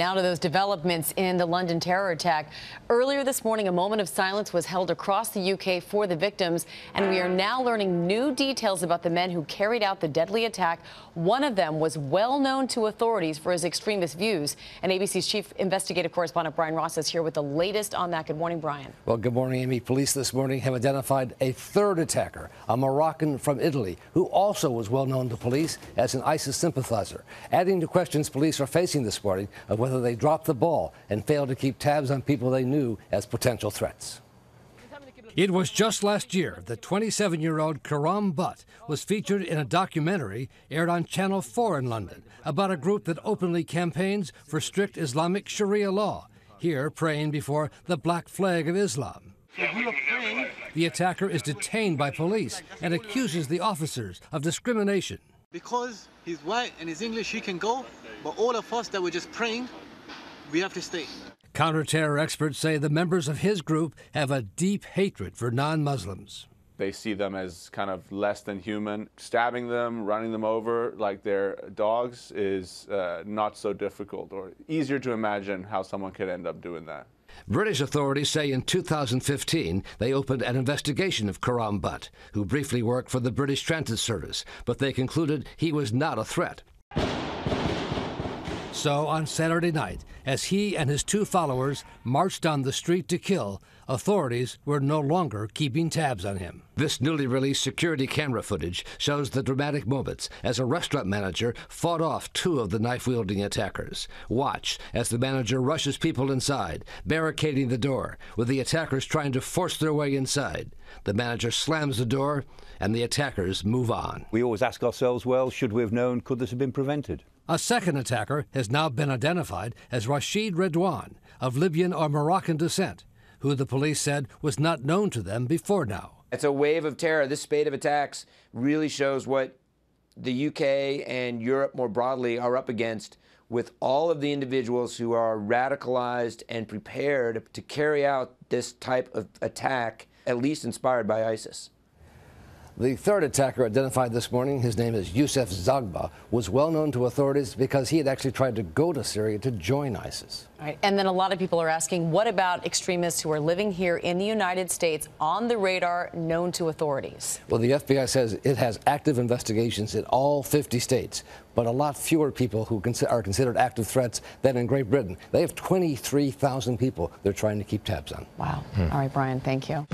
Now to those developments in the London terror attack. Earlier this morning, a moment of silence was held across the UK for the victims, and we are now learning new details about the men who carried out the deadly attack. One of them was well known to authorities for his extremist views. And ABC's chief investigative correspondent Brian Ross is here with the latest on that. Good morning, Brian. Well, good morning, Amy. Police this morning have identified a third attacker, a Moroccan from Italy, who also was well known to police as an ISIS sympathizer, adding to questions police are facing this morning of whether they dropped the ball and failed to keep tabs on people they knew as potential threats. It was just last year that 27 year old Khuram Butt was featured in a documentary aired on Channel 4 in London about a group that openly campaigns for strict Islamic Sharia law, here praying before the black flag of Islam. The attacker is detained by police and accuses the officers of discrimination. Because he's white and he's English, he can go, but all of us that were just praying, we have to stay. Counterterror experts say the members of his group have a deep hatred for non Muslims. They see them as kind of less than human. Stabbing them, running them over like they're dogs is uh, not so difficult or easier to imagine how someone could end up doing that. British authorities say in 2015 they opened an investigation of Khuram Butt, who briefly worked for the British Transit Service, but they concluded he was not a threat. So on Saturday night, as he and his two followers marched down the street to kill, authorities were no longer keeping tabs on him. This newly released security camera footage shows the dramatic moments as a restaurant manager fought off two of the knife wielding attackers. Watch as the manager rushes people inside, barricading the door, with the attackers trying to force their way inside. The manager slams the door, and the attackers move on. We always ask ourselves, well, should we have known? Could this have been prevented? A second attacker has now been identified as Rachid Redouane, of Libyan or Moroccan descent, who the police said was not known to them before now. It's a wave of terror. This spate of attacks really shows what the UK and Europe more broadly are up against with all of the individuals who are radicalized and prepared to carry out this type of attack, at least inspired by ISIS. The third attacker identified this morning, his name is Youssef Zaghba, was well known to authorities because he had actually tried to go to Syria to join ISIS. Right. And then a lot of people are asking, what about extremists who are living here in the United States on the radar, known to authorities? Well, the FBI says it has active investigations in all 50 states, but a lot fewer people who are considered active threats than in Great Britain. They have 23,000 people they're trying to keep tabs on. Wow. Hmm. All right, Brian, thank you.